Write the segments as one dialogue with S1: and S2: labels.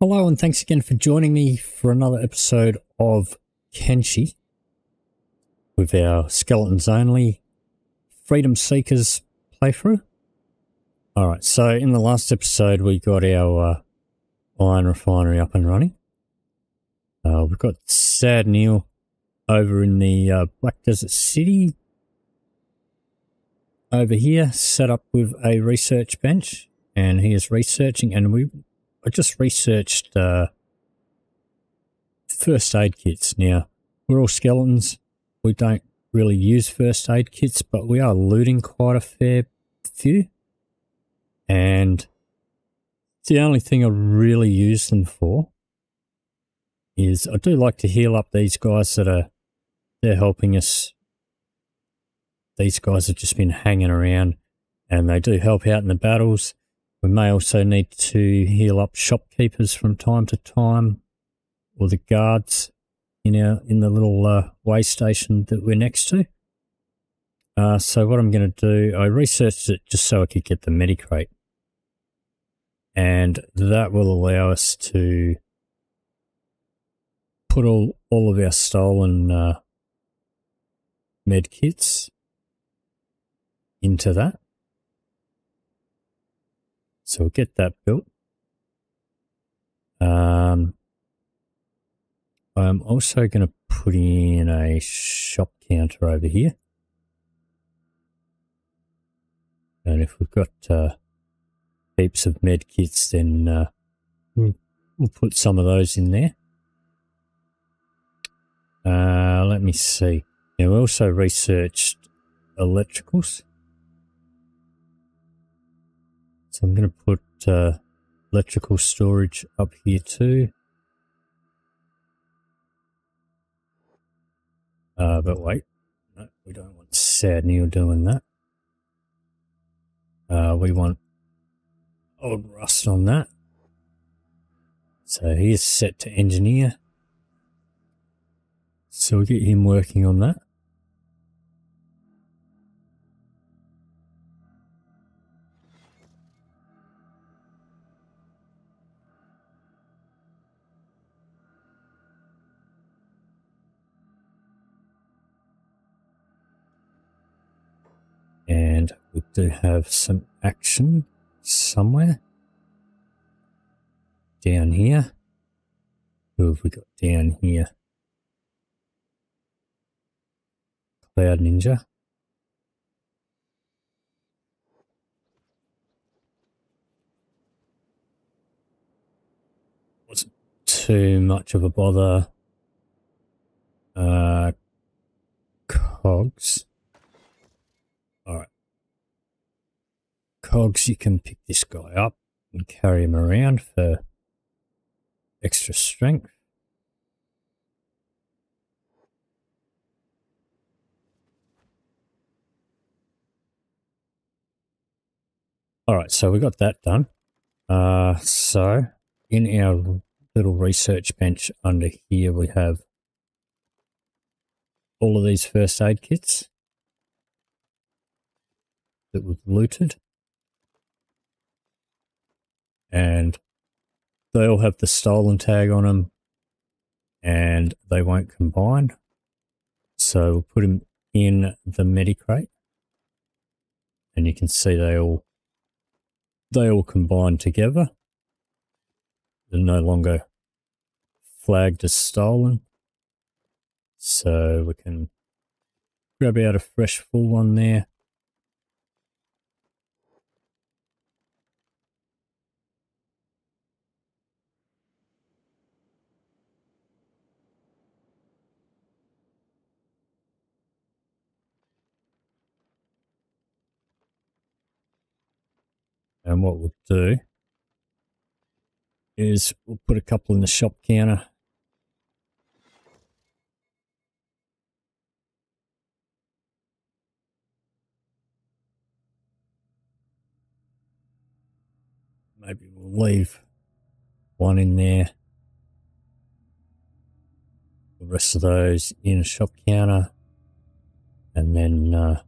S1: Hello, and thanks again for joining me for another episode of Kenshi with our Skeletons Only Freedom Seekers playthrough. Alright, so in the last episode, we got our uh, iron refinery up and running. Uh, we've got Sad Neil over in the uh, Black Desert City over here, set up with a research bench, and he is researching, and we I just researched uh, first aid kits. Now, we're all skeletons. We don't really use first aid kits, but we are looting quite a fair few. And the only thing I really use them for is I do like to heal up these guys that are they're helping us. These guys have just been hanging around and they do help out in the battles. We may also need to heal up shopkeepers from time to time, or the guards in our in the little uh, way station that we're next to. Uh, so what I'm going to do, I researched it just so I could get the Medicrate, and that will allow us to put all all of our stolen uh, med kits into that. So get that built. Um, I'm also going to put in a shop counter over here. And if we've got uh, heaps of med kits, then uh, we'll, put some of those in there. Uh, let me see. Now, we also researched electricals. So I'm going to put uh, electrical storage up here too. Uh, but wait, no, we don't want Sad Neil doing that. Uh, we want old rust on that. So he is set to engineer. So we'll get him working on that. And we do have some action somewhere. Down here. Who have we got down here? Cloud Ninja. Wasn't too much of a bother. Uh, cogs. Alright. Cogs, you can pick this guy up and carry him around for extra strength. Alright, so we got that done. Uh, so, in our little research bench under here, we have all of these first aid kits that we've looted. And they all have the stolen tag on them and they won't combine. So we'll put them in the Medicrate and you can see they all they all combine together. They're no longer flagged as stolen. So we can grab out a fresh full one there. And what we'll do is we'll put a couple in the shop counter. Maybe we'll leave one in there. The rest of those in a shop counter. And then, uh,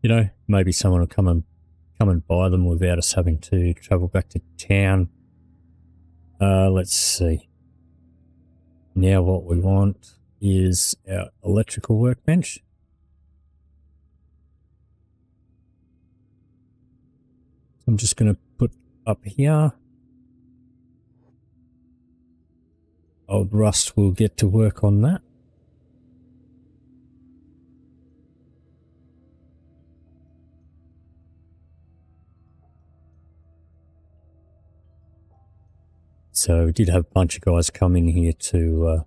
S1: you know, maybe someone will come and come and buy them without us having to travel back to town Uh, let's see. Now what we want is our electrical workbench. I'm just going to put up here. Old Rust will get to work on that. So we did have a bunch of guys coming here to uh,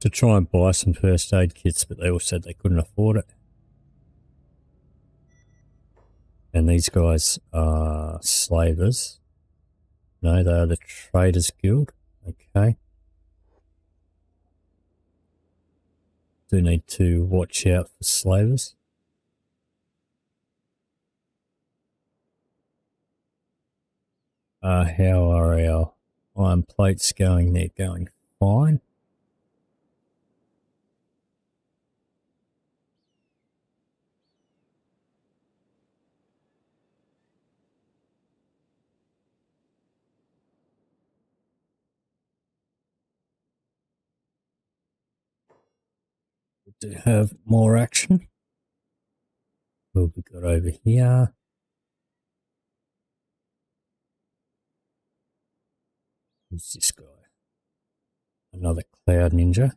S1: to try and buy some first aid kits, but they all said they couldn't afford it. And these guys are slavers. No, they are the Traders Guild. Okay. Do need to watch out for slavers. Uh, how are our iron plates going? They're going fine. to have more action. What we got over here? Who's this guy? Another cloud ninja.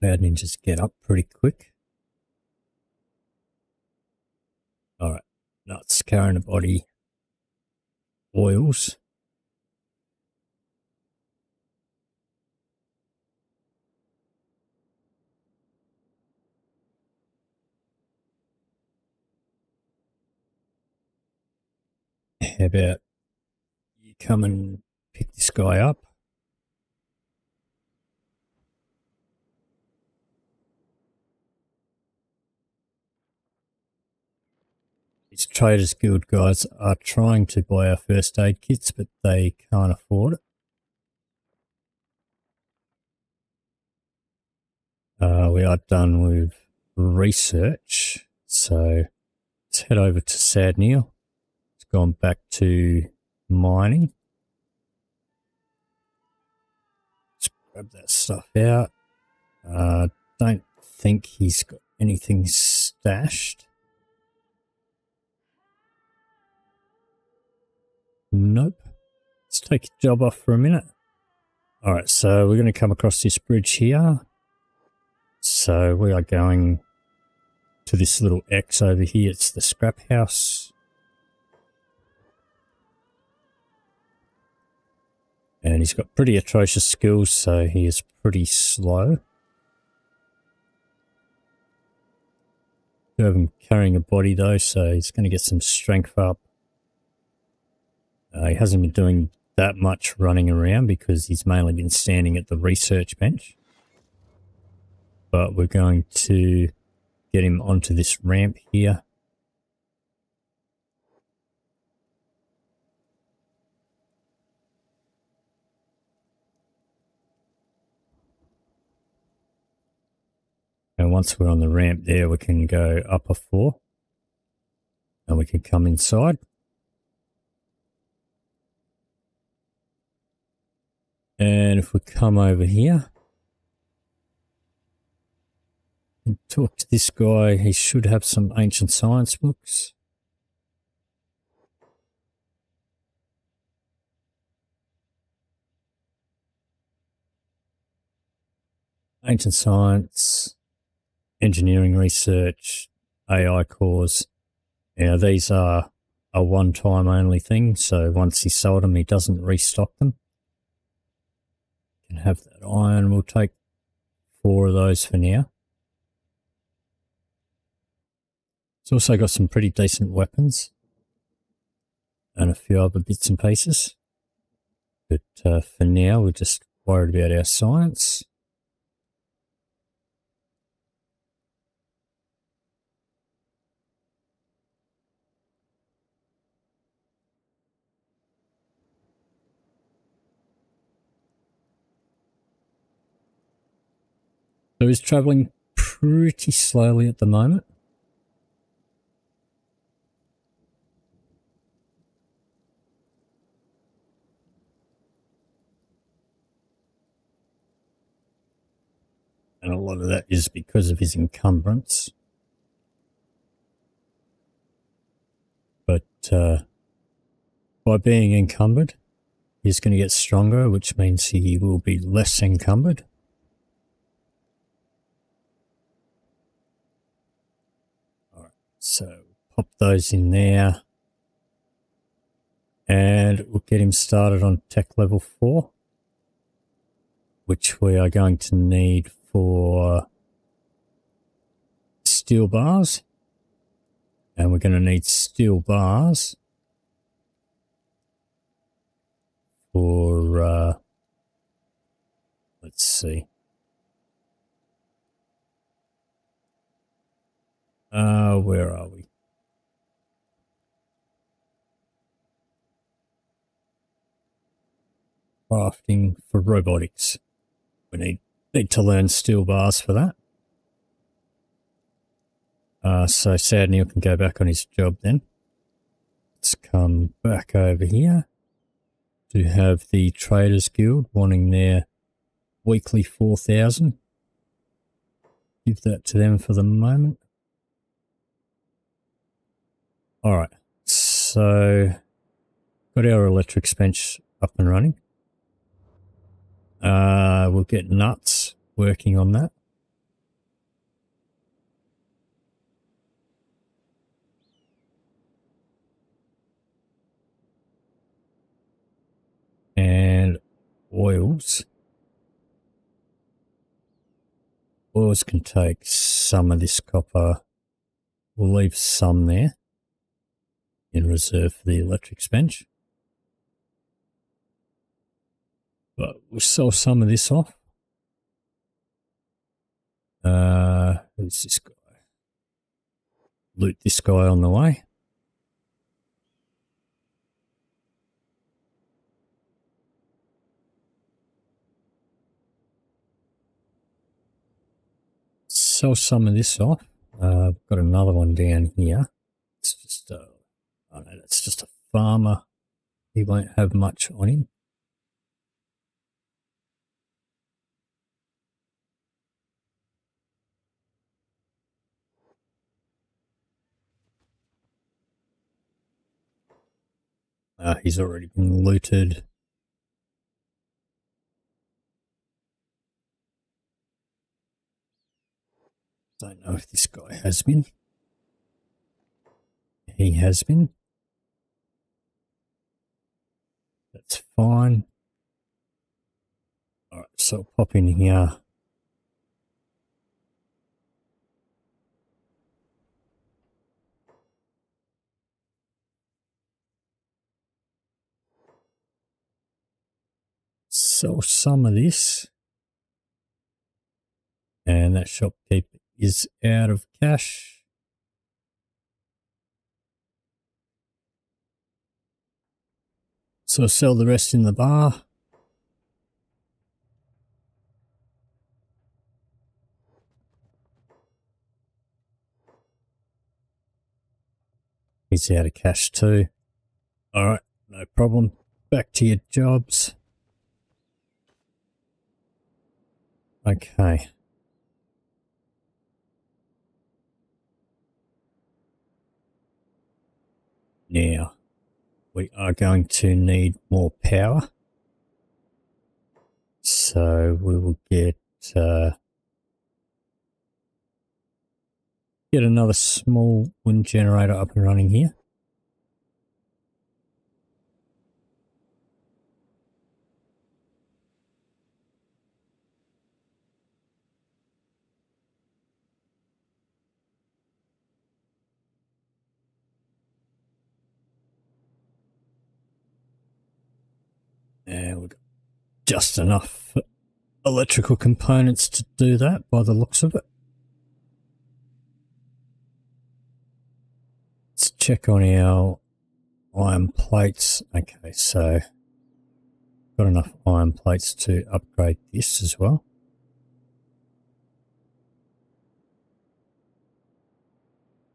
S1: Cloud ninjas get up pretty quick. Alright nuts carrying a body oils. How about you come and pick this guy up? These Traders Guild guys are trying to buy our first aid kits, but they can't afford it. Uh, we are done with research, so let's head over to Sad Neil. It's gone back to mining. Let's grab that stuff out. Uh, don't think he's got anything stashed. Nope. Let's take a job off for a minute. All right, so we're going to come across this bridge here. So we are going to this little X over here. It's the scrap house. And he's got pretty atrocious skills, so he is pretty slow. Do have him carrying a body though, so he's going to get some strength up. Uh, he hasn't been doing that much running around because he's mainly been standing at the research bench. But we're going to get him onto this ramp here. Once we're on the ramp there, we can go up a floor and we can come inside. And if we come over here and talk to this guy, he should have some ancient science books. Ancient science, engineering research, AI cores. Now these are a one-time only thing, so once he sold them, he doesn't restock them can have that iron. We'll take four of those for now. It's also got some pretty decent weapons and a few other bits and pieces. But uh, for now, we're just worried about our science. So he's travelling pretty slowly at the moment. And a lot of that is because of his encumbrance. But uh, by being encumbered, he's going to get stronger, which means he will be less encumbered. All right, so pop those in there. And we'll get him started on tech level 4, which we are going to need for steel bars. And we're going to need steel bars for, uh, let's see. Uh, where are we? Crafting for robotics. We need need to learn steel bars for that. Uh, so Sad Neil can go back on his job then. Let's come back over here to have the Traders Guild wanting their weekly 4,000. Give that to them for the moment. Alright, so got our electric bench up and running. Uh, we'll get nuts working on that. And oils. Oils can take some of this copper. We'll leave some there in reserve for the electric bench. But we'll sell some of this off. Uh, who's this guy? Loot this guy on the way. Sell some of this off. Uh, I've got another one down here. Oh no, that's just a farmer. He won't have much on him. Uh, he's already been looted. Don't know if this guy has been. He has been. That's fine. Alright, so pop in here. sell some of this. And that shopkeep is out of cash. So sell the rest in the bar. He's out of cash too. Alright, no problem. Back to your jobs. Okay. Now, we are going to need more power. So we will get uh, get another small wind generator up and running here. just enough electrical components to do that by the looks of it. Let's check on our iron plates. Okay, so got enough iron plates to upgrade this as well.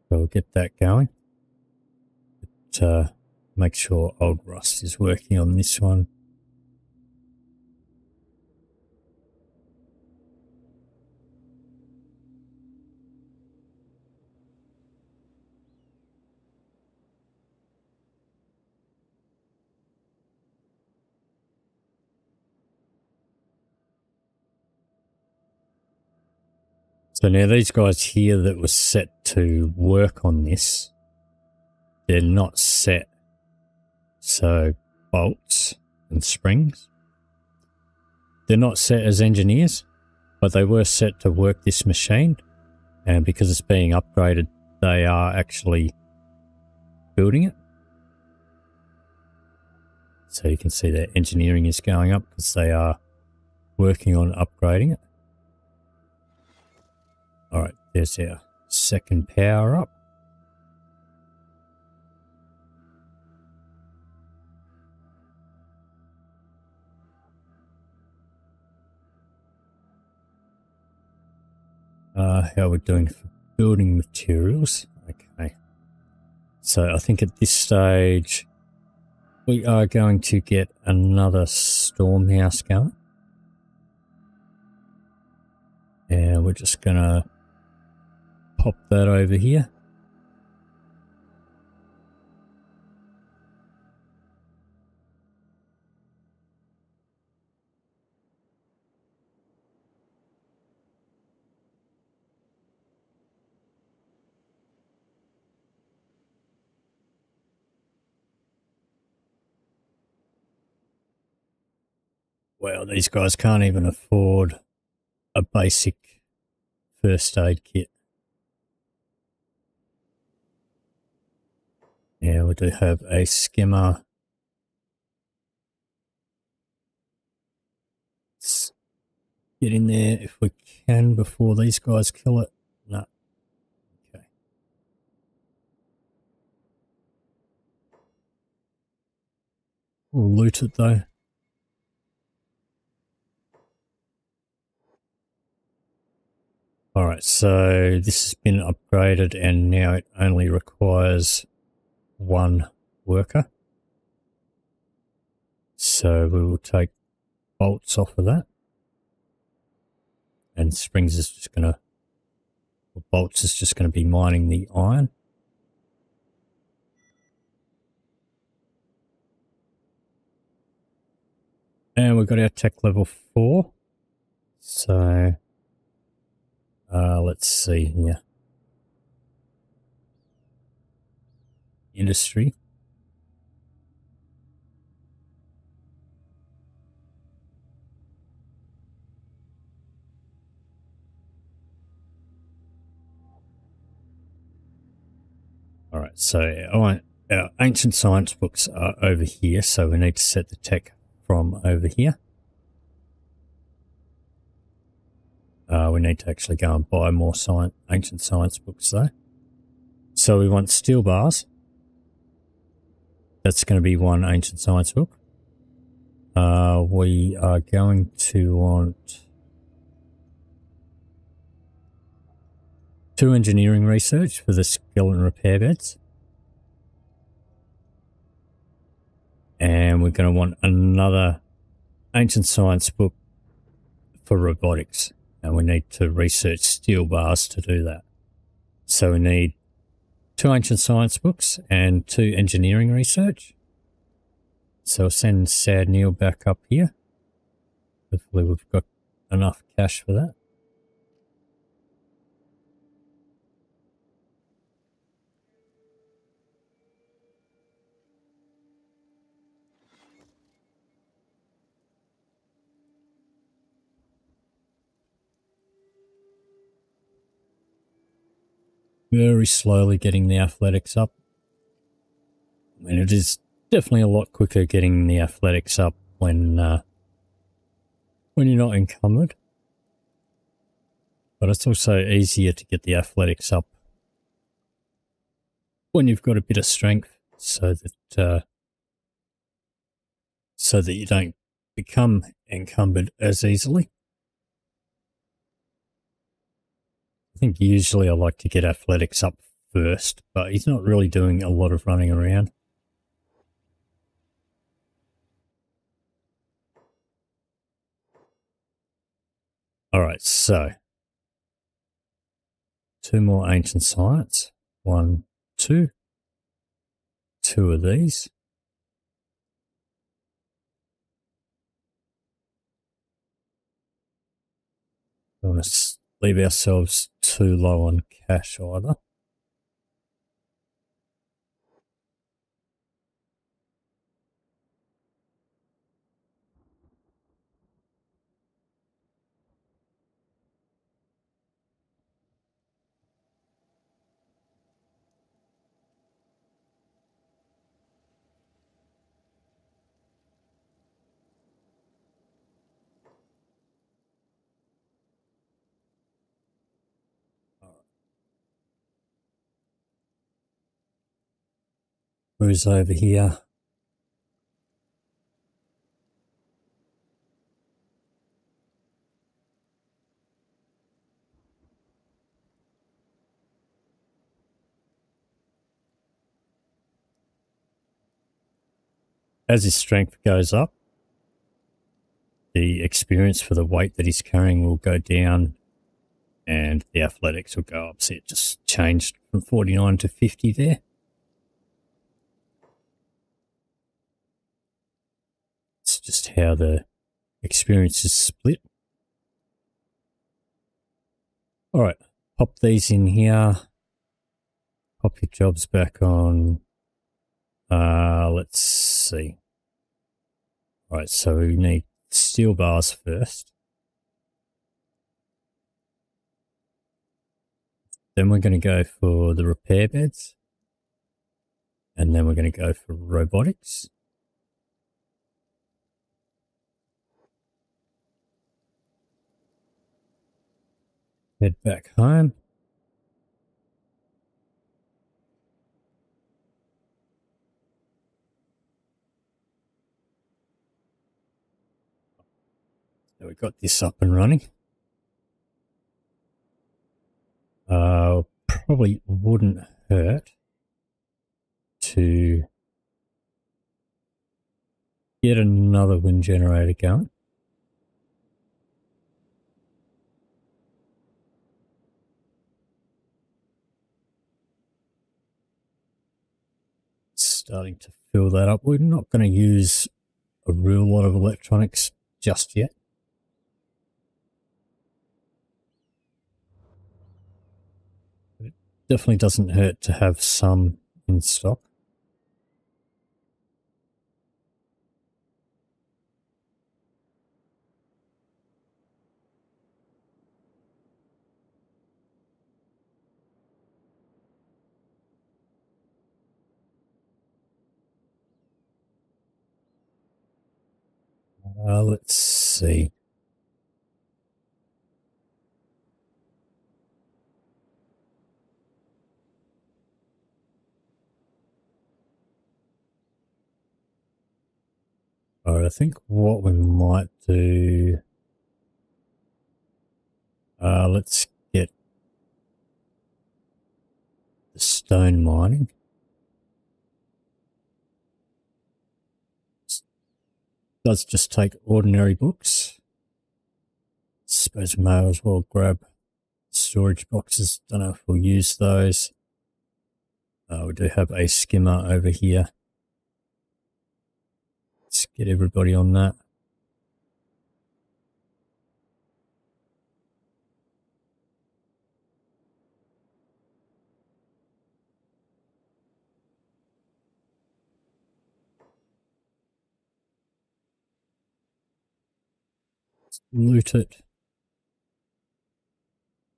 S1: So we'll get that going. But, uh, make sure old rust is working on this one So now these guys here that were set to work on this, they're not set. So bolts and springs, they're not set as engineers, but they were set to work this machine. And because it's being upgraded, they are actually building it. So you can see their engineering is going up because they are working on upgrading it. All right, there's our second power up. Uh, how are we doing for building materials? Okay. So I think at this stage, we are going to get another storm house going. And we're just going to pop that over here. Well, these guys can't even afford a basic first aid kit. Yeah, we do have a skimmer. Let's get in there if we can before these guys kill it. No. Okay. We'll loot it though. Alright, so this has been upgraded and now it only requires one worker. So we will take bolts off of that. And Springs is just going to, bolts is just going to be mining the iron. And we've got our tech level 4. So, uh, let's see here. Industry All right, so our, ancient science books are over here, so we need to set the tech from over here. Uh, we need to actually go and buy more science, ancient science books though. So we want steel bars. That's going to be one ancient science book. Uh, we are going to want two engineering research for the skeleton repair beds. And we're going to want another ancient science book for robotics. And we need to research steel bars to do that. So we need two ancient science books and two engineering research. So I'll send Sad Neil back up here. Hopefully we've got enough cash for that. Very slowly getting the athletics up. Mean, it is definitely a lot quicker getting the athletics up when uh, when you're not encumbered. But it's also easier to get the athletics up when you've got a bit of strength, so that uh, so that you don't become encumbered as easily. I think usually I like to get athletics up first, but he's not really doing a lot of running around. All right, so two more ancient science. One, two, two of these. To leave ourselves too low on cash either. Over here? As his strength goes up, the experience for the weight that he's carrying will go down and the athletics will go up. So it just changed from 49 to 50 there. It's just how the experience is split. All right, pop these in here. Pop your jobs back on. Uh, let's see. All right, so we need steel bars first. Then we're going to go for the repair beds. And then we're going to go for robotics. Head back home. So we got this up and running. uh, probably wouldn't hurt to get another wind generator going. Starting to fill that up. We're not going to use a real lot of electronics just yet. It definitely doesn't hurt to have some in stock. Uh, let's see. I think what we might do, uh, let's get the stone mining. Does just take ordinary books. Suppose we may as well grab storage boxes. Don't know if we'll use those. Uh, we do have a skimmer over here. Let's get everybody on that. Loot it.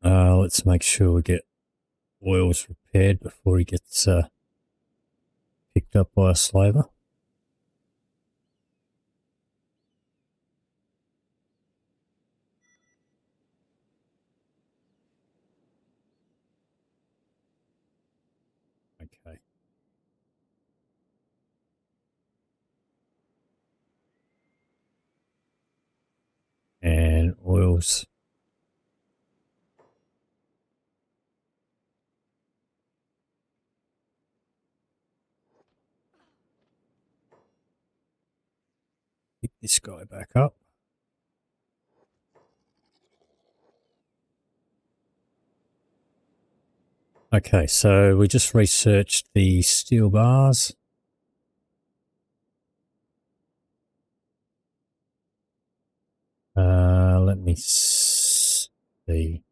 S1: Uh, let's make sure we get oils repaired before he gets uh, picked up by a slaver. close. Pick this guy back up. Okay, so we just researched the steel bars. Uh, let me see.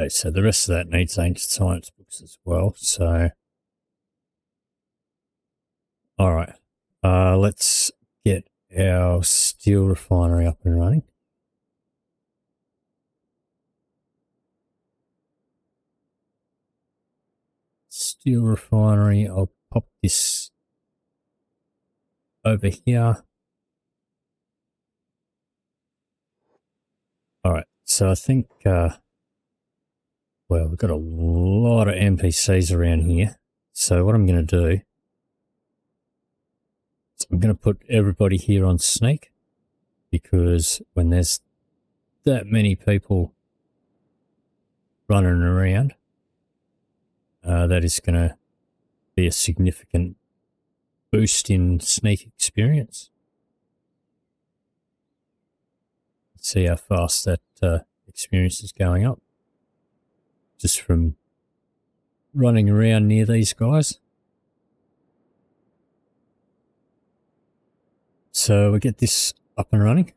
S1: Okay, so the rest of that needs ancient science books as well. So, all right, uh, let's get our steel refinery up and running. Steel refinery, I'll pop this over here. All right, so I think uh, well, we've got a lot of NPCs around here. So what I'm going to do is I'm going to put everybody here on sneak because when there's that many people running around, uh, that is going to be a significant boost in sneak experience. Let's see how fast that uh, experience is going up just from running around near these guys. So we get this up and running.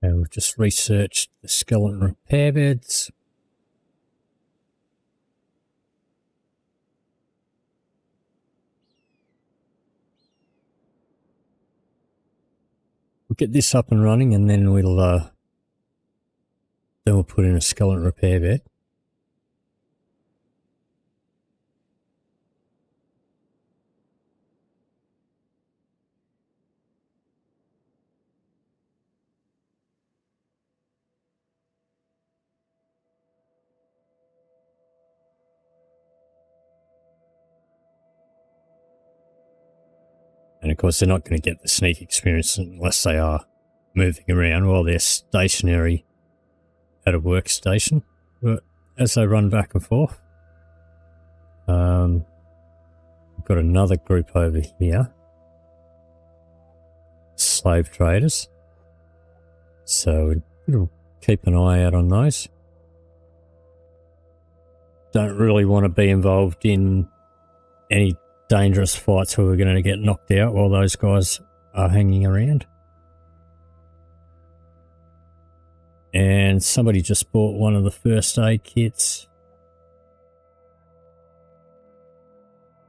S1: And we've just researched the skeleton repair beds. We'll get this up and running and then we'll uh, then we'll put in a skeleton repair bed. Course, they're not going to get the sneak experience unless they are moving around while they're stationary at a workstation. But as they run back and forth, um, we've got another group over here slave traders. So we'll keep an eye out on those. Don't really want to be involved in any dangerous fights where we're going to get knocked out while those guys are hanging around. And somebody just bought one of the first aid kits.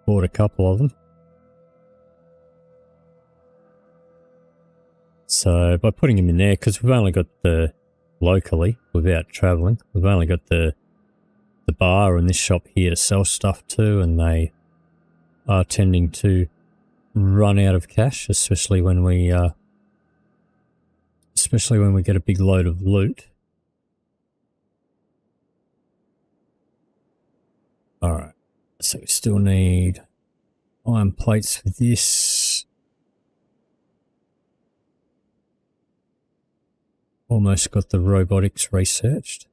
S1: Bought a couple of them. So by putting them in there, because we've only got the locally without travelling, we've only got the the bar and this shop here to sell stuff to, and they are tending to run out of cash, especially when we uh, especially when we get a big load of loot. All right, so we still need iron plates for this. Almost got the robotics researched.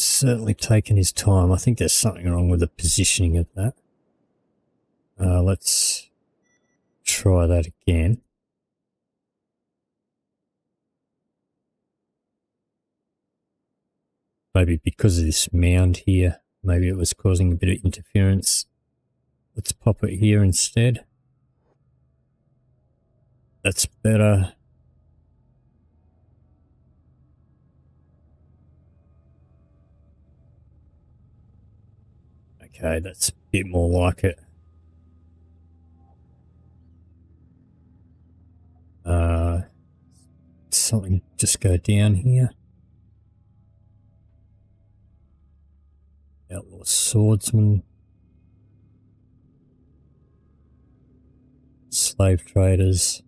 S1: Certainly taken his time. I think there's something wrong with the positioning of that. Uh, let's try that again. Maybe because of this mound here, maybe it was causing a bit of interference. Let's pop it here instead. That's better. Okay, that's a bit more like it. Uh, something just go down here. Outlaw swordsman. Slave traders.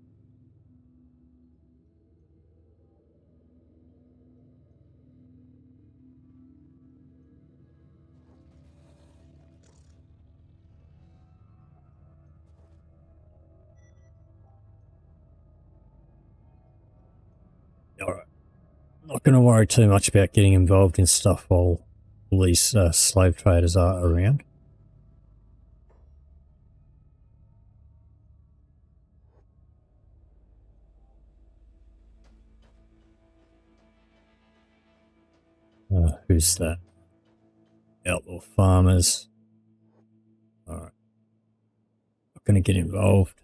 S1: Not going to worry too much about getting involved in stuff while all these uh, slave traders are around. Uh, who's that? Outlaw farmers. Alright. Not going to get involved.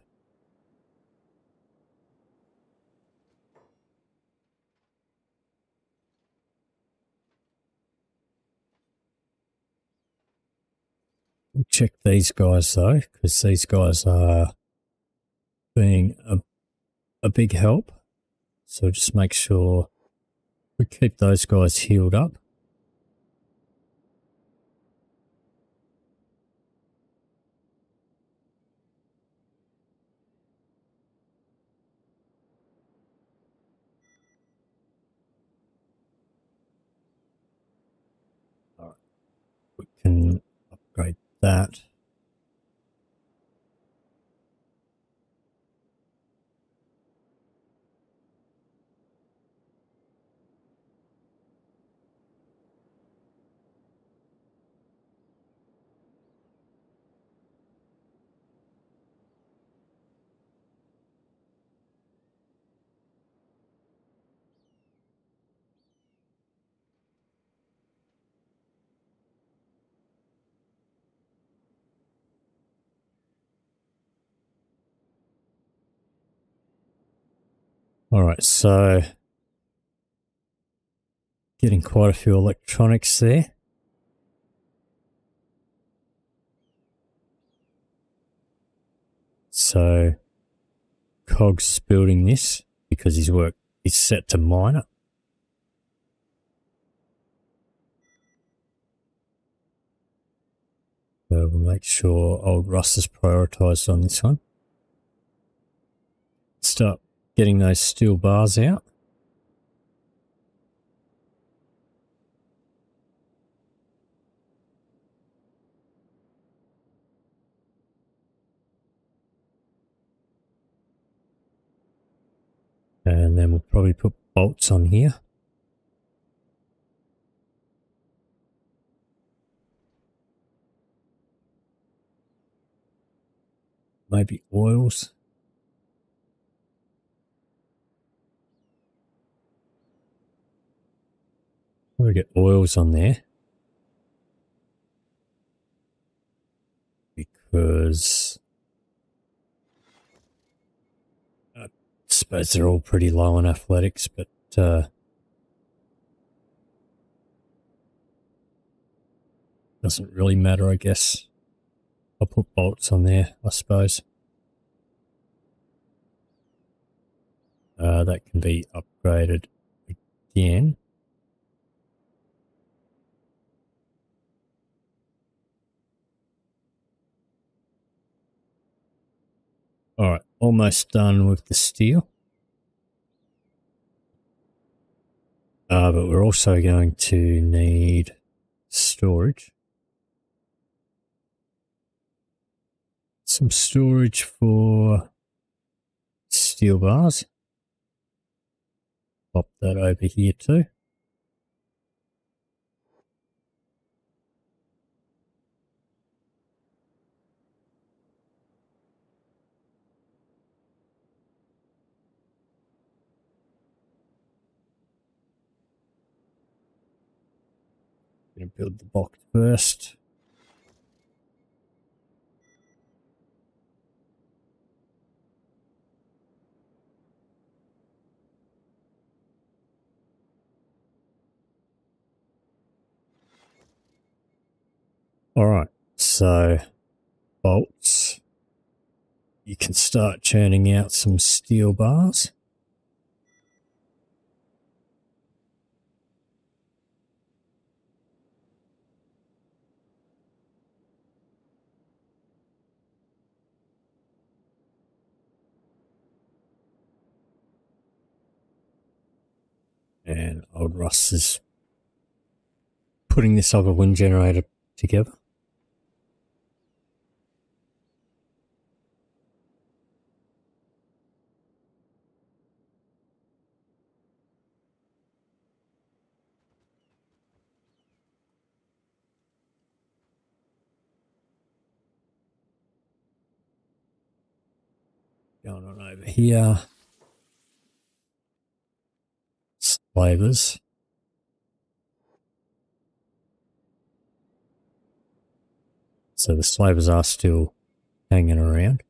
S1: Check these guys though, because these guys are being a, a big help. So just make sure we keep those guys healed up. All right. We can that. All right, so getting quite a few electronics there. So Cogs building this because his work is set to miner. So we'll make sure old Russ is prioritised on this one. Start getting those steel bars out. And then we'll probably put bolts on here. Maybe oils. We get oils on there. Because I suppose they're all pretty low on athletics, but uh, doesn't really matter, I guess. I'll put bolts on there, I suppose. Uh, that can be upgraded again. All right, almost done with the steel. Uh, but we're also going to need storage. Some storage for steel bars. Pop that over here too. Build the box first. All right, so bolts. You can start churning out some steel bars. And old Russ is putting this other wind generator together. Going on over here. Flavors. So the slavers are still hanging around.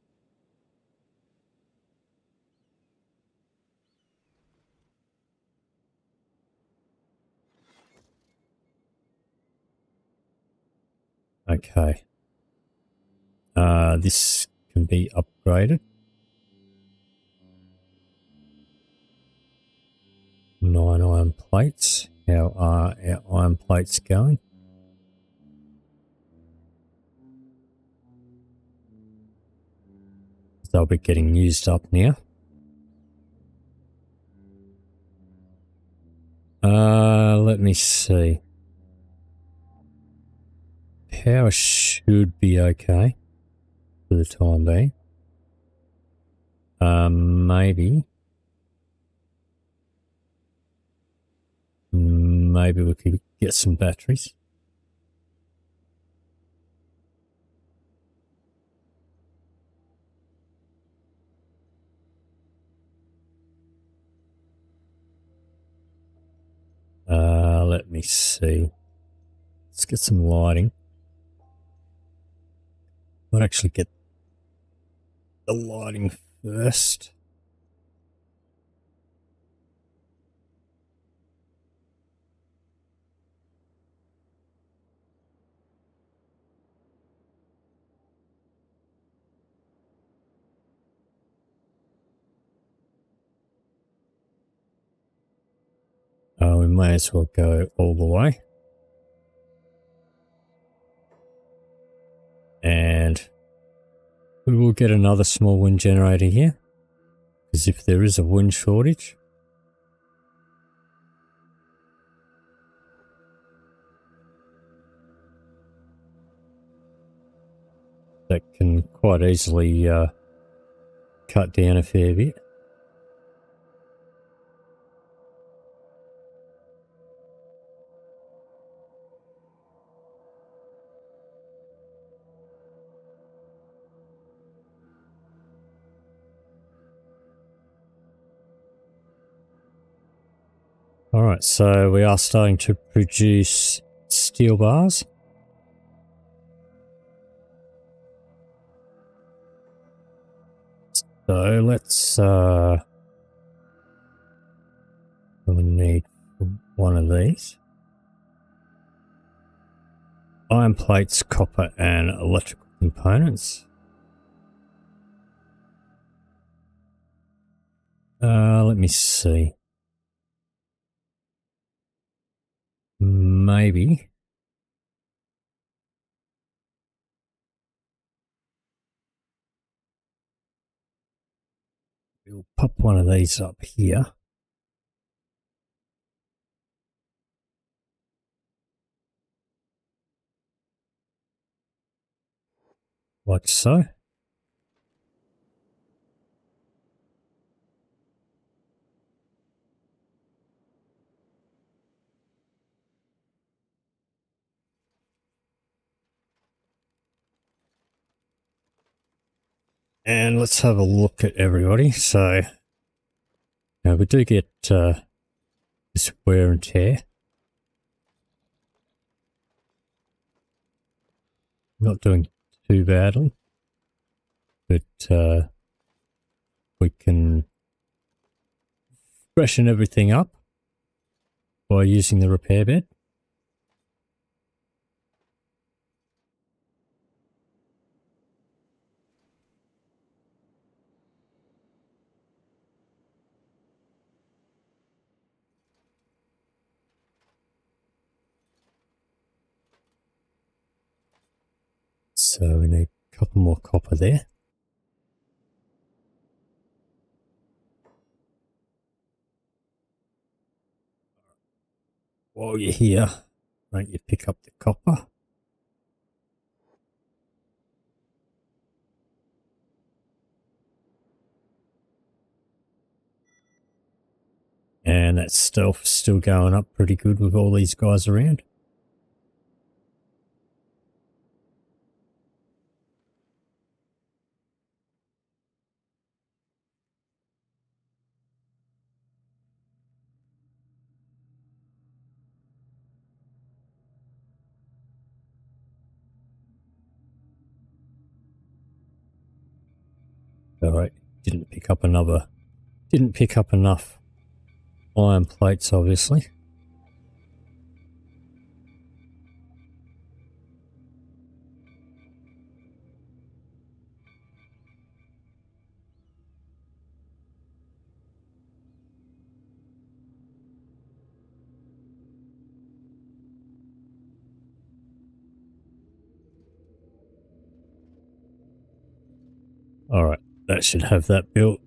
S1: Okay. Uh, this can be upgraded. Nine iron plates. How are our iron plates going? they'll be getting used up now. Uh, let me see. Power should be okay for the time being. Um, maybe. Maybe we could get some batteries. Uh, let me see. Let's get some lighting. Might actually get the lighting first. Uh, we may as well go all the way. And we will get another small wind generator here. Because if there is a wind shortage, that can quite easily uh, cut down a fair bit. Alright, so we are starting to produce steel bars. So let's, uh, we need one of these. Iron plates, copper and electrical components. Uh, let me see. Maybe. We'll pop one of these up here. Like so. And let's have a look at everybody. So now we do get uh, this wear and tear. Not doing too badly, but uh, we can freshen everything up by using the repair bed. So we need a couple more copper there. while you're here, don't you pick up the copper? And that stealth still going up pretty good with all these guys around. Alright, didn't pick up another, didn't pick up enough iron plates obviously. Should have that built.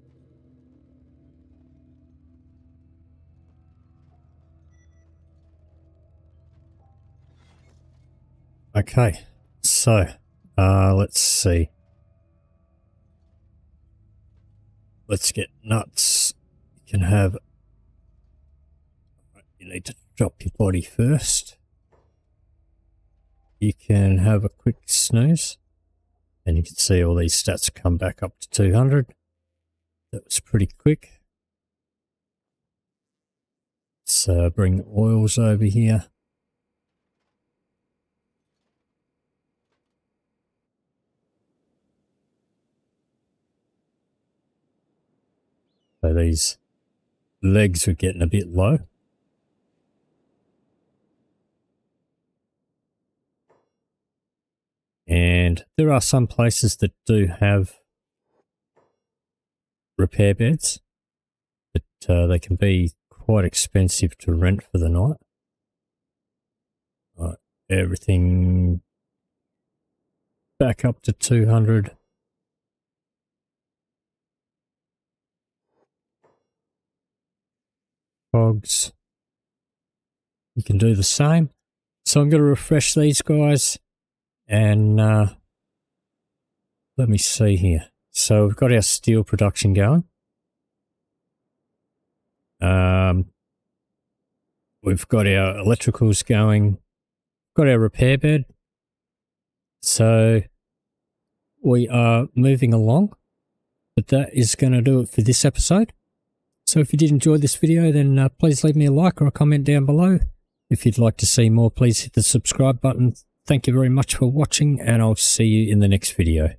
S1: Okay, so uh, let's see. Let's get nuts. You can have. You need to drop your body first. You can have a quick snooze. And you can see all these stats come back up to 200. That was pretty quick. Let's uh, bring the oils over here. So these legs are getting a bit low. And there are some places that do have repair beds, but uh, they can be quite expensive to rent for the night. Right, everything back up to 200. Cogs. You can do the same. So I'm going to refresh these guys and uh, let me see here. So we've got our steel production going. Um, we've got our electricals going. Got our repair bed. So we are moving along. But that is going to do it for this episode. So if you did enjoy this video, then uh, please leave me a like or a comment down below. If you'd like to see more, please hit the subscribe button Thank you very much for watching and I'll see you in the next video.